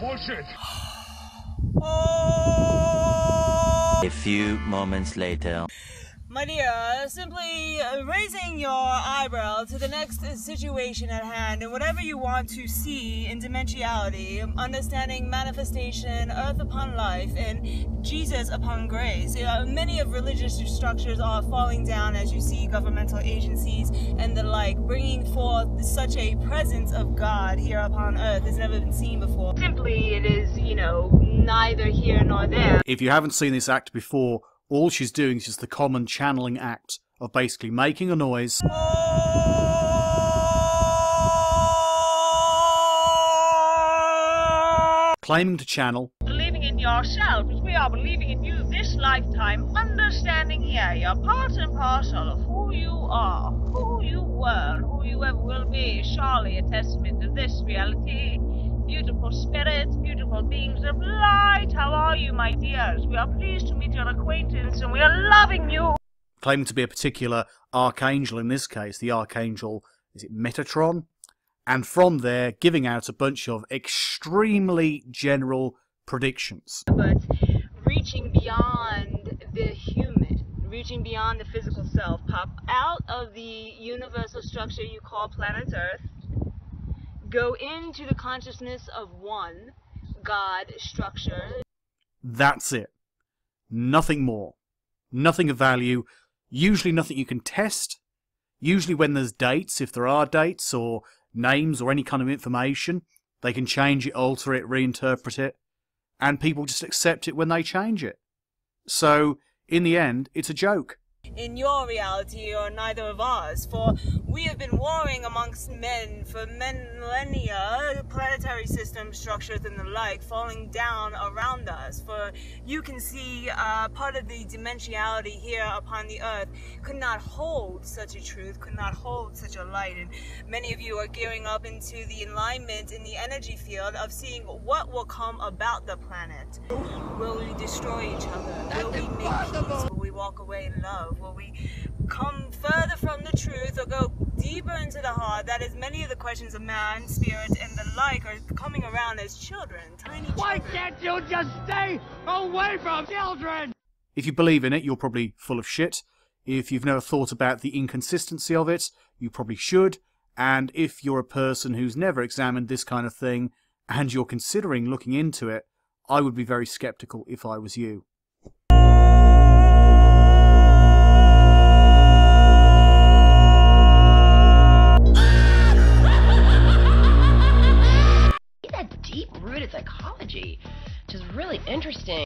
Bullshit. A few moments later. My dear, simply raising your eyebrow to the next situation at hand and whatever you want to see in dimensionality, understanding manifestation, earth upon life, and Jesus upon grace. Uh, many of religious structures are falling down as you see governmental agencies and the like, bringing forth such a presence of God here upon earth has never been seen before. Simply, it is, you know, neither here nor there. If you haven't seen this act before, all she's doing is just the common channeling act of basically making a noise. Claiming to channel. Believing in yourself as we are believing in you this lifetime, understanding here you're part and parcel of who you are, who you were, who you ever will be. Surely a testament to this reality. Beautiful spirits, beautiful beings of light, how are you, my dears? We are pleased to meet your acquaintance and we are loving you. Claiming to be a particular archangel, in this case, the archangel, is it Metatron? And from there, giving out a bunch of extremely general predictions. But reaching beyond the human, reaching beyond the physical self, pop out of the universal structure you call planet Earth, go into the consciousness of one God structure. That's it. Nothing more. Nothing of value. Usually nothing you can test. Usually when there's dates, if there are dates or names or any kind of information, they can change it, alter it, reinterpret it, and people just accept it when they change it. So, in the end, it's a joke in your reality or neither of ours. For we have been warring amongst men for millennia, planetary system structures and the like falling down around us. For you can see uh, part of the dimensionality here upon the earth could not hold such a truth, could not hold such a light. And many of you are gearing up into the alignment in the energy field of seeing what will come about the planet. Will we destroy each other? Will we make peace? Will we walk away in love? Will we come further from the truth or go deeper into the heart? That is, many of the questions of man, spirit, and the like are coming around as children, tiny children. Why can't you just stay away from children? If you believe in it, you're probably full of shit. If you've never thought about the inconsistency of it, you probably should. And if you're a person who's never examined this kind of thing and you're considering looking into it, I would be very skeptical if I was you. Deep-rooted psychology, which is really interesting.